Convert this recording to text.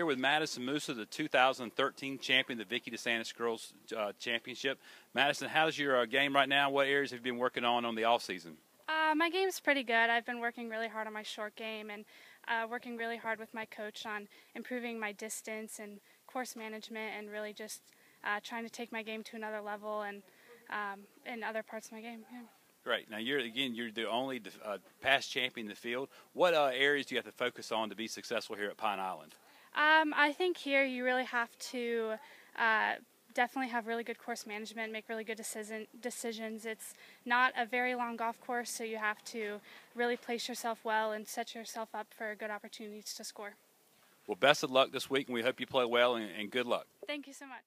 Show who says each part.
Speaker 1: with Madison Moosa, the 2013 champion, the Vicki DiSantis Girls uh, Championship. Madison, how's your uh, game right now? What areas have you been working on on the off season?
Speaker 2: Uh, my game's pretty good. I've been working really hard on my short game and uh, working really hard with my coach on improving my distance and course management and really just uh, trying to take my game to another level and um, in other parts of my game. Yeah.
Speaker 1: Great. Now you're again you're the only uh, past champion in the field. What uh, areas do you have to focus on to be successful here at Pine Island?
Speaker 2: Um, I think here you really have to uh, definitely have really good course management, make really good decision, decisions. It's not a very long golf course, so you have to really place yourself well and set yourself up for good opportunities to score.
Speaker 1: Well, best of luck this week, and we hope you play well and, and good luck.
Speaker 2: Thank you so much.